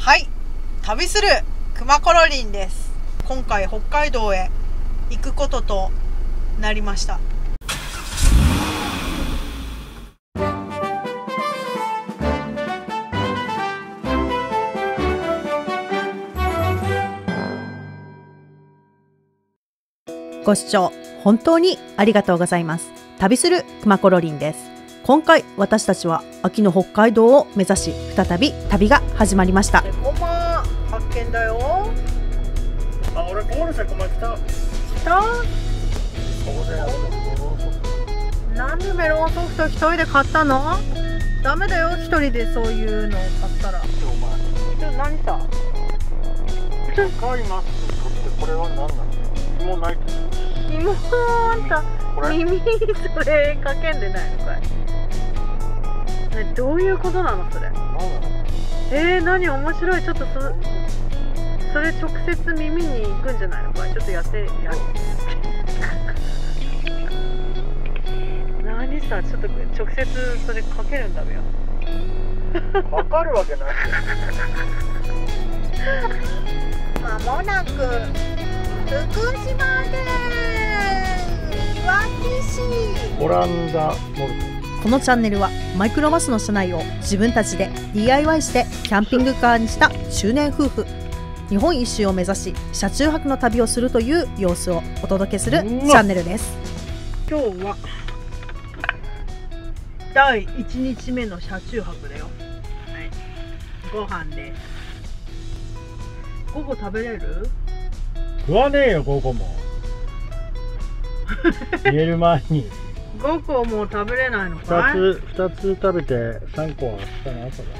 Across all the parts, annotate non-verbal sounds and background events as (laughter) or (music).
はい。旅するくまコロリンです。今回北海道へ行くこととなりました。ご視聴本当にありがとうございます。旅するくまコロリンです。今回私たちは秋の北海道を目指し再び旅が始まりましたセコマ発見だよあ、俺ゴールセコマ来た。来た？なんでメロンソフト一人で買ったの？ダメだよ一人でそういうのを買ったらお前。何さ赤いマスク取ってこれは何なの？紐ないって。紐あんたこれ？耳にそれかけんでないのかいねどういうことなのそれ？何なの？えー、何面白い？ちょっとそそれ直接耳に行くんじゃないの？かいちょっとやってや (laughs) 何さちょっと直接それかけるんだべよわかるわけない。まもなく福島でいわき市オランダモルト。このチャンネルはマイクロバスの車内を自分たちで DIY してキャンピングカーにした中年夫婦日本一周を目指し車中泊の旅をするという様子をお届けするチャンネルです。今日は第1日目の車中泊だよ。はい。ご飯で。す午後食べれる？食わねえよ午後も。(laughs) 入れる前に午後もう食べれないのかい？二つ二つ食べて三個は明日の朝だな。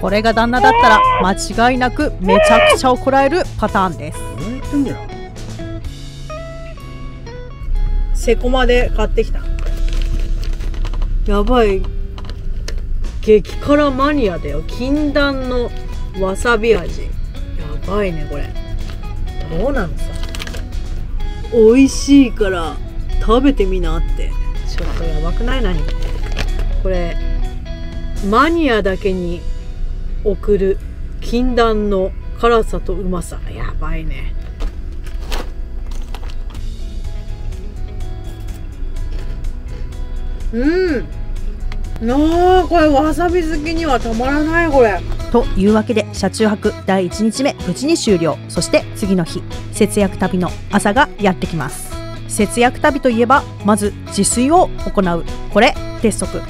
これが旦那だったら間違いなくめちゃくちゃ怒られるパターンです。何言ってんだよ。セコマで買ってきた。やばい。激辛マニアだよ。禁断のわさび味。やばいねこれ。どうなのさ美味しいから食べてみなって。ちょっとやばくない？何？これマニアだけに送る禁断の辛さとうまさ。やばいね。うん。なあこれわさび好きにはたまらないこれ。というわけで車中泊第1日目無事に終了そして次の日節約旅の朝がやってきます節約旅といえばまず自炊を行う。これ鉄則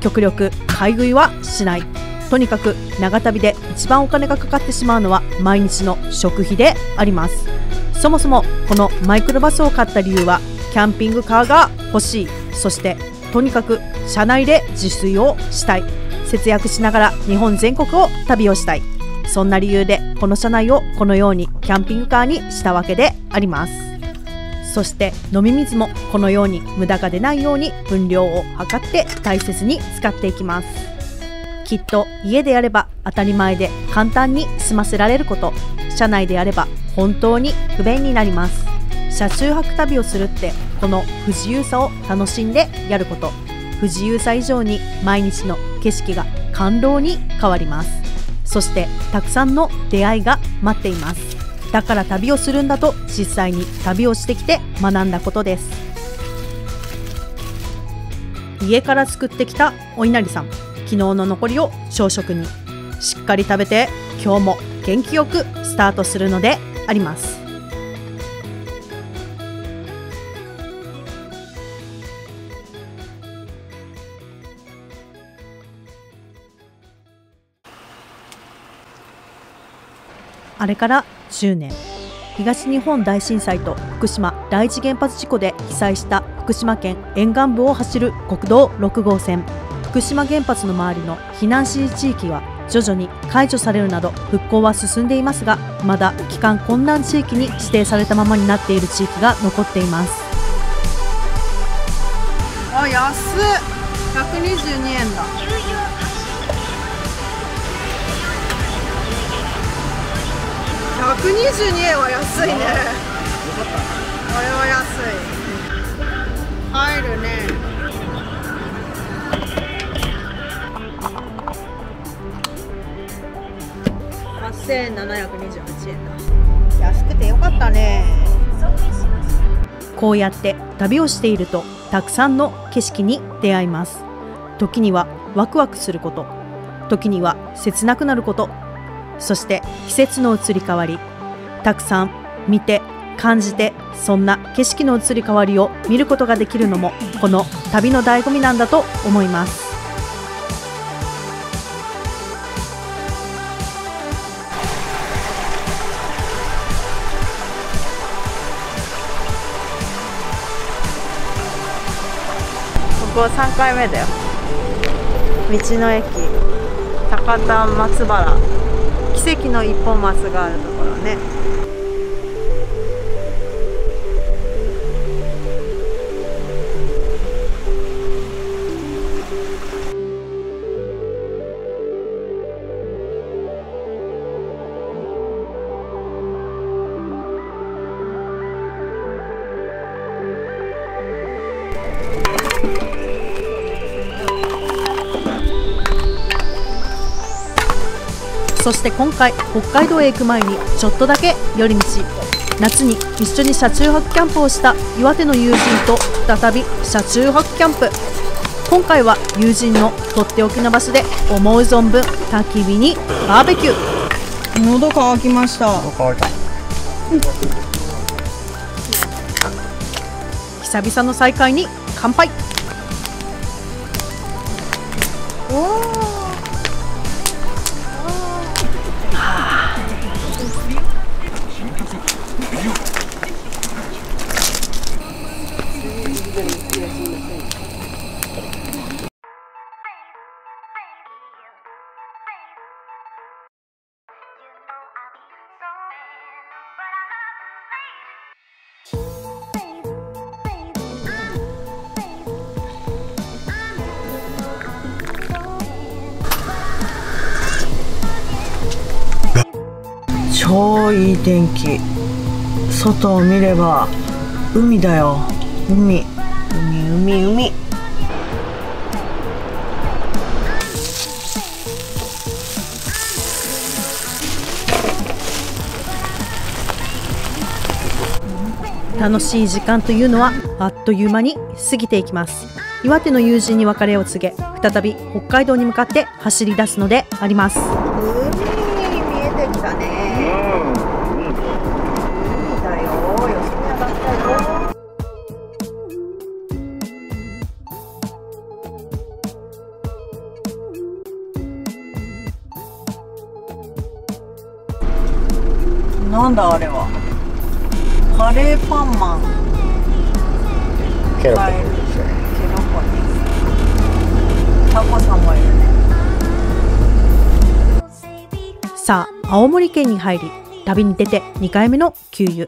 極力買い食いはしない。とにかく長旅で一番お金がかかってしまうのは毎日の食費であります。そもそもこのマイクロバスを買った理由はキャンピングカーが欲しい。そしてとにかく車内で自炊をしたい。節約しながら日本全国を旅をしたい。そんな理由でこの車内をこのようにキャンピングカーにしたわけであります。そして飲み水もこのように無駄が出ないように分量を測って大切に使っていきます。きっと家でやれば当たり前で簡単に済ませられること。車内でやれば本当に不便になります。車中泊旅をするってこの不自由さを楽しんでやること。不自由さ以上に毎日の景色が感動に変わります。そしてたくさんの出会いが待っています。だから旅をするんだと実際に旅をしてきて学んだことです。家から作ってきたお稲荷さん昨日の残りを朝食に。しっかり食べて今日も元気よくスタートするのであります。あれから10年。東日本大震災と福島第一原発事故で被災した福島県沿岸部を走る国道6号線。福島原発の周りの避難指示地域は徐々に解除されるなど復興は進んでいますがまだ帰還困難地域に指定されたままになっている地域が残っています。あ安っ。122円だ。122円は安いね。これは安い。入るね。八千七百二十八円だ。安くてよかったね。こうやって旅をしているとたくさんの景色に出会います。時にはワクワクすること。時には切なくなること。そして季節の移り変わり。たくさん見て感じてそんな景色の移り変わりを見ることができるのもこの旅の醍醐味なんだと思います。ここは3回目だよ。道の駅。高田松原奇跡の一本松があるところね。そして今回北海道へ行く前にちょっとだけ寄り道。夏に一緒に車中泊キャンプをした岩手の友人と再び車中泊キャンプ。今回は友人のとっておきの場所で思う存分焚き火にバーベキュー。喉乾きました。乾いた。久々の再会に乾杯超いい天気。外を見れば海だよ。海。海海海。楽しい時間というのはあっという間に過ぎていきます。岩手の友人に別れを告げ再び北海道に向かって走り出すのであります。海見えてきたね。だあれは。カレーパンマン。ケロカエルケロコねタコさんもいるね。さあ青森県に入り旅に出て2回目の給油。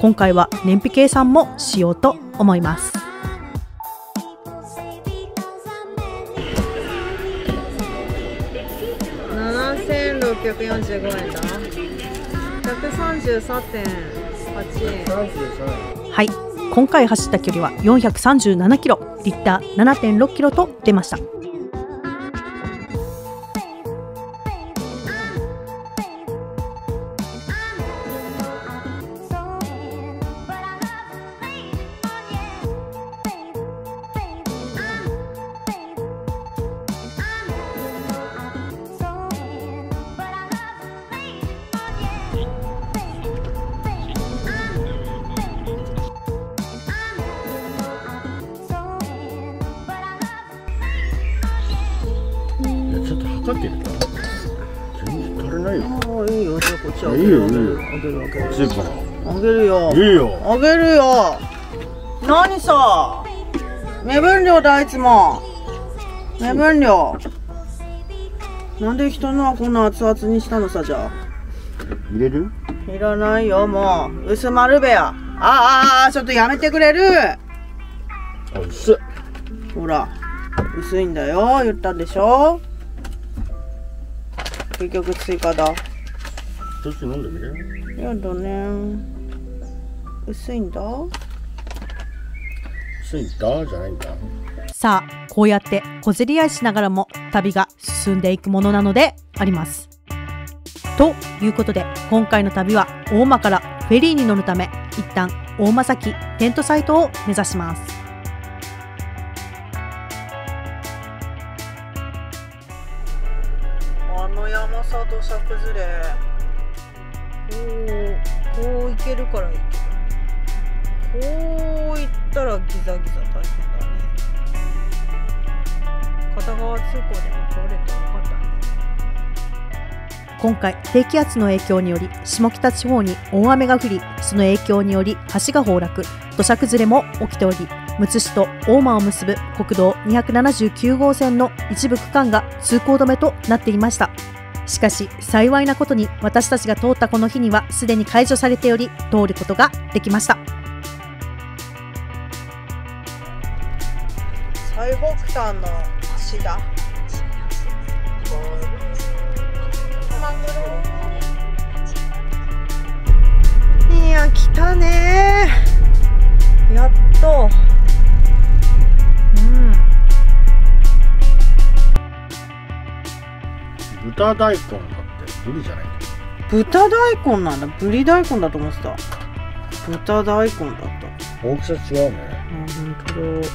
今回は燃費計算もしようと思います。7645円だはい。今回走った距離は437キロ。リッター7.6キロと出ました。いやちょってみた全然足りないよ。ああいいよじゃあこっちあいいよ。いいよ。あげるあげるスーパーあげるよ。いいよあげるよ。何さ？目分量だいつも。目分量。なんで人のはこんな熱々にしたのさじゃ入れる？あいらないよもう。薄丸部屋ああああちょっとやめてくれる。あ薄っ。ほら薄いんだよ言ったでしょ結局追加だ。飲んでみるやだね。薄いんだ。薄いんだじゃないんだ。さあこうやって小競り合いしながらも旅が進んでいくものなのであります。ということで今回の旅は大間からフェリーに乗るため一旦大間崎テントサイトを目指します土砂崩れ。こうこう行けるからいいけどこう行ったらギザギザ大変だね。片側通行でも通れてよかったね。今回低気圧の影響により下北地方に大雨が降りその影響により橋が崩落土砂崩れも起きておりむつ市と大間を結ぶ国道279号線の一部区間が通行止めとなっていました。しかし幸いなことに私たちが通ったこの日にはすでに解除されており通ることができました。最北端の橋だ豚大根だってブリじゃない豚大根なんだ。ブリ大根だと思ってた。豚大根だった。大きさ違うね。あ本当だ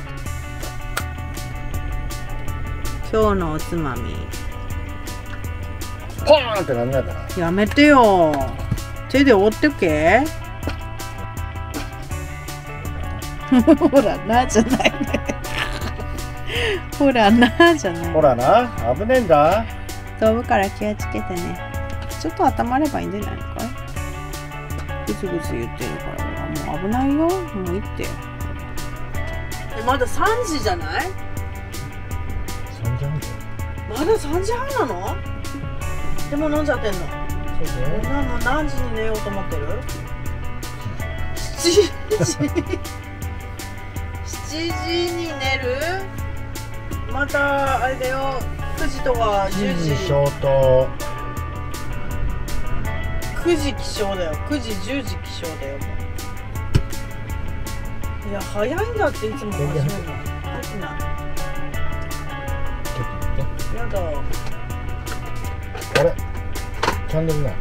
今日のおつまみ。パーンってなんないかな。やめてよ。手で折ってけ。(laughs) ほらなじゃないね。ほらなじゃない。ほらな。危ねえんだ飛ぶから気をつけてね。ちょっと温まればいいんじゃないのかい？ぐずぐず言ってるから。もう危ないよ。もういいってえまだ3時じゃない？3時半だよ。まだ3時半なの？でも飲んじゃってんの？そうだよなの何時に寝ようと思ってる ?7 時。7時に寝る？またあれだよ9時とか10 7時。時消灯9時起床だよ。9時10時起床だよ。いや早いんだっていつも始めるの。早く。ない？やだ。あれ？チャンネルない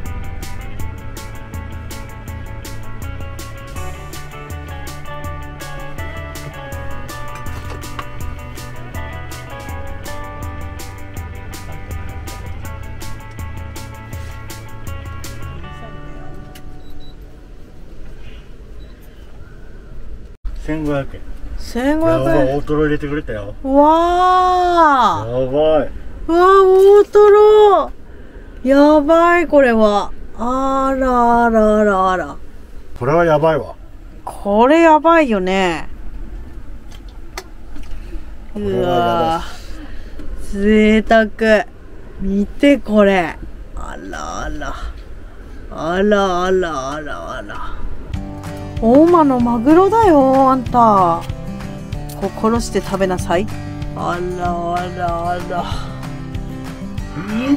1500大トロ入れてくれたよ円。わあやばい。うわ大トロ。やばいこれは。あらあらあらあら。これはやばいわ。これやばいよね。うわ贅沢。見てこれ。あらあら。あらあらあらあら。大間のマグロだよあんたこう殺して食べなさい。あらあらあら。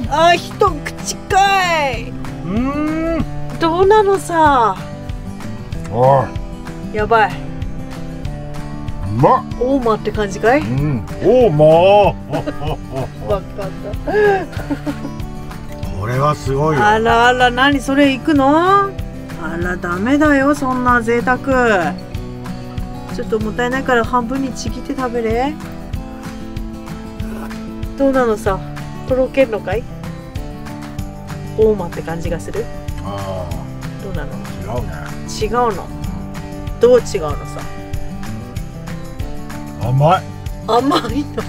あ一口かい。うーん。どうなのさ。おい。やばい。うまっ。大間って感じかい？うん。おおもうわかった。これはすごいよ。あらあら何それ行くの？あらダメだよそんな贅沢ちょっともったいないから半分にちぎって食べれ。どうなのさとろけんのかい？大間って感じがする。あどうなの？あ違うね。違うの？どう違うのさ？甘い。甘いの？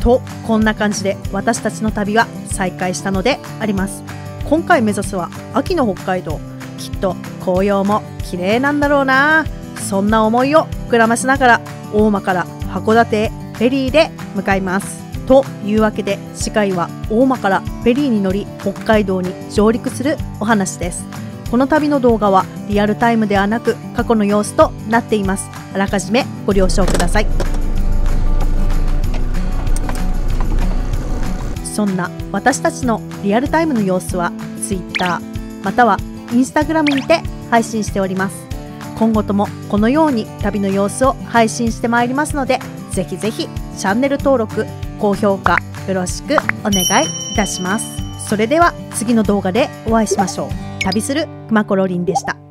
とこんな感じで私たちの旅は再開したのであります。今回目指すは秋の北海道。きっと紅葉も綺麗なんだろうなそんな思いを膨らましながら大間から函館へフェリーで向かいます。というわけで次回は大間からフェリーに乗り北海道に上陸するお話です。この旅の動画はリアルタイムではなく過去の様子となっています。あらかじめご了承ください。そんな私たちのリアルタイムの様子は Twitter または Instagram にて配信しております。今後ともこのように旅の様子を配信してまいりますのでぜひぜひチャンネル登録高評価よろしくお願いいたします。それでは次の動画でお会いしましょう。旅するくまころりんでした。